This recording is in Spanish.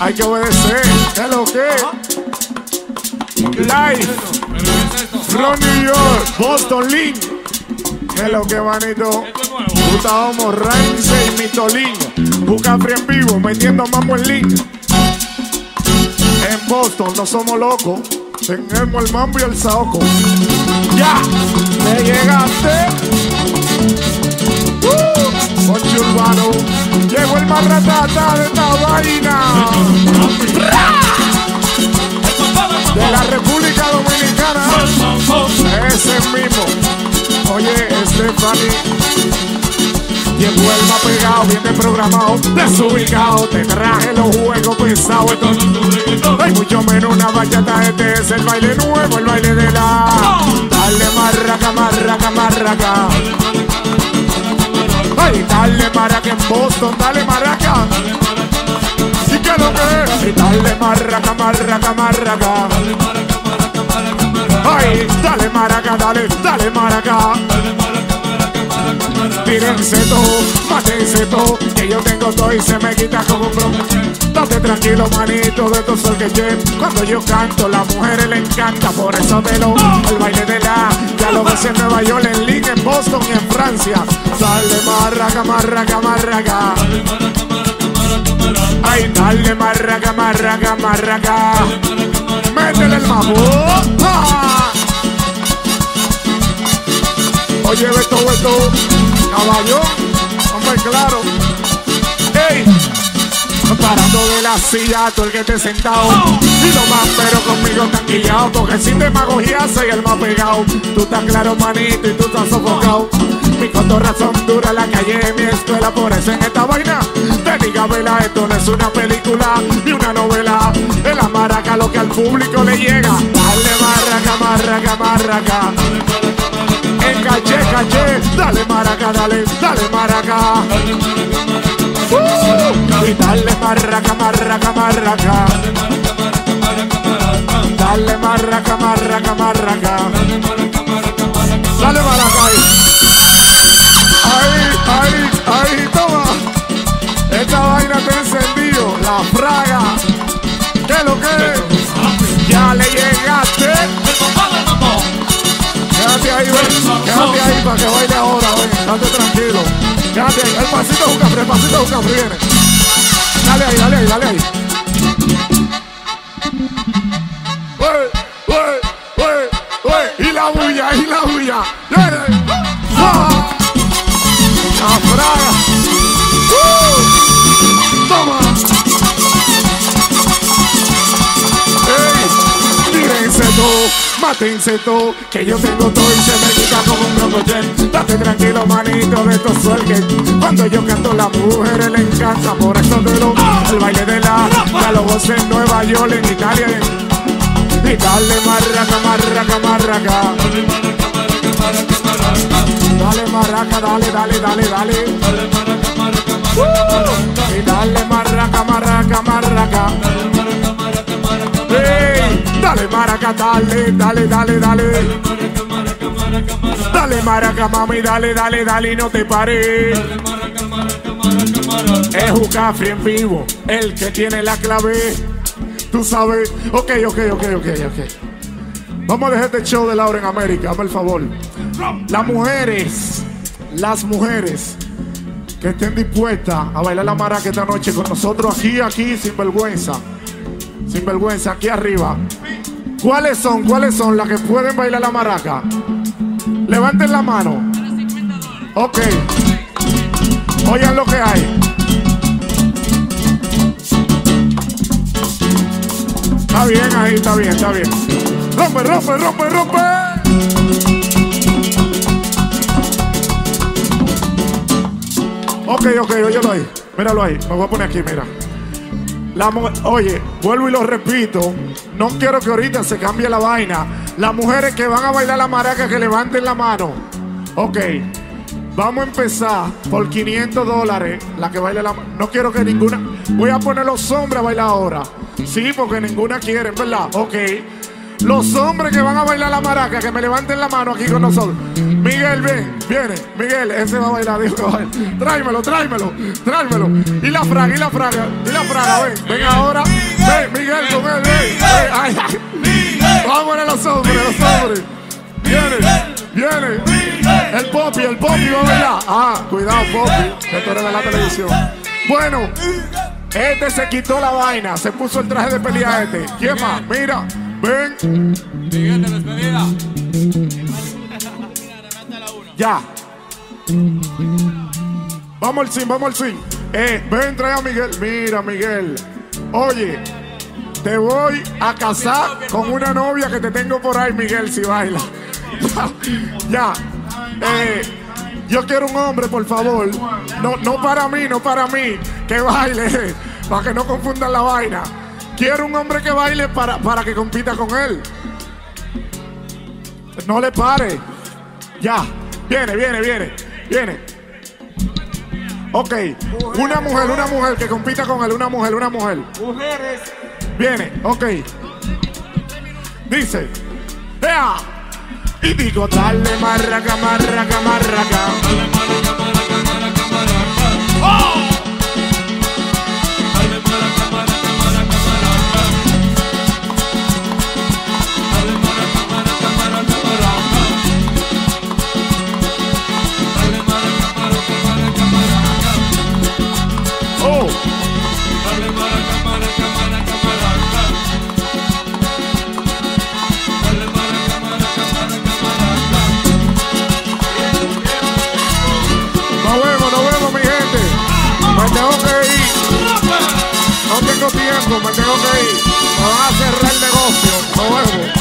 Hay que obedecer. ¿Qué es lo que? Live. From New York, Boston Link. ¿Qué es lo que, manito? Puta homo, Rance y Mitolín. Busca en vivo, metiendo mambo en link. En Boston no somos locos. Tenemos el mambo y el saoco. ¡Ya! ¡Me llegaste! Llegó el más ratata de esta vaina. De la República Dominicana. Ese mismo. Oye, Stephanie. Llegó el más pegado, bien programado, desubicado. Te traje los juegos pesados. Hay mucho menos una bachata. Este es el baile nuevo, el baile de la. Dale marraca, marraca, marraca. Dale maraca. ¿Y qué lo que dale marraca, marraca, marraca. Ay, dale maraca, dale, dale maraca. Tírense todo, mátense todo, que yo tengo todo y se me quita como un bronco. Date tranquilo, manito, de tu sol que llevo. Cuando yo canto, las mujeres le encanta, por eso te lo el baile de la. Ya lo ves en Nueva York, en Link, en Boston y en Francia. Marraca, marraca. Ay, dale marraca, marraca, marraca. Métele el mambo. ¡Ah! Oye, Beto, Beto, caballo, hombre, claro. ¡Ey! Parando de la silla, tú el que te sentado. Y lo más, pero conmigo tanquillado. Porque sin demagogia soy el más pegado. Tú estás claro, manito, y tú estás sofocado. Mi cotorra son dura, la calle, mi escuela, por eso en esta vaina. Te diga, vela, esto no es una película ni una novela. Es la maraca lo que al público le llega. Dale marraca, marraca, marraca. En caché, caché, dale maraca, dale, dale maraca. Uh, y dale marraca, marraca, marraca. Dale marraca, marraca, marraca. Dale maraca ahí. Ahí, ahí, ahí, toma. Esta vaina te encendido, la fraga. ¿Qué lo que? Ya le llegaste. Quédate ahí, ven. Quédate ahí para que baile ahora, ven. Quédate tranquilo. Quédate ahí. El pasito es un café, el pasito es un café, viene. Dale ahí, dale ahí, dale ahí. Y la bulla, y la bulla. Ah. La fraga. Uh. Toma. Ey, tírense todo, mátense todo, que yo tengo todo y se me quita como un crocodile. Date tranquilo, manito, de estos suelques. Cuando yo canto, las mujeres le encanta, por eso te lo el baile de la, ya lo en Nueva York, en Italia, y dale marraca, marraca, marraca. Dale marraca, dale, dale, dale, dale. Uh, y dale marraca, marraca, marraca. Ey, dale maraca, dale, dale, dale, dale. Dale maraca, mami, dale, dale, dale no te pares. Es Jucafri en vivo, el que tiene la clave. Tú sabes. Ok, ok, ok, ok, ok. Vamos a dejar este show de Laura en América, el favor. Las mujeres, las mujeres que estén dispuestas a bailar la maraca esta noche con nosotros aquí, aquí, sin vergüenza. Sin vergüenza, aquí arriba. ¿Cuáles son? ¿Cuáles son las que pueden bailar la maraca? Levanten la mano. Ok. Oigan lo que hay. Está bien ahí, está bien, está bien. Rompe, rompe, rompe, rompe. Ok, ok, óyelo ahí. Míralo ahí. Me voy a poner aquí, mira. La Oye, vuelvo y lo repito. No quiero que ahorita se cambie la vaina. Las mujeres que van a bailar la maraca, que levanten la mano. Ok. Vamos a empezar por 500 dólares. La que baile la No quiero que ninguna. Voy a poner los hombres a bailar ahora. Sí, porque ninguna quiere, ¿verdad? Ok. Los hombres que van a bailar la maraca, que me levanten la mano aquí con nosotros. Miguel, ven, viene. Miguel, ese va a bailar, dijo que va a bailar. Tráemelo, tráemelo, tráemelo. Y la fraga, y la fraga, y la fraga, ven, ven ahora. Ven, Miguel, con él, ven. ven. Ay, ay. Vamos a los hombres, los hombres. Viene, viene. El Popi, el Popi va a bailar. Ah, cuidado, Popi, que tú eres de la televisión. Bueno, este se quitó la vaina, se puso el traje de pelea este. ¿Quién más? Mira, ven. Miguel de despedida. Ya. Vamos al sim, vamos al sim. Eh, ven, trae a Miguel. Mira, Miguel. Oye, te voy a casar con una novia que te tengo por ahí, Miguel, si baila. Ya. Eh, yo quiero un hombre, por favor. No, no para mí, no para mí. Que baile. Para que no confundan la vaina. Quiero un hombre que baile para, para que compita con él. No le pare. Ya. Viene, viene, viene. Viene. Ok. Una mujer, una mujer que compita con él. Una mujer, una mujer. Mujeres. Viene, ok. Dice. ¡Vea! Y digo, dale marraca, marraca, marraca. Oh, Ir. Me van a cerrar el negocio. Nos vemos.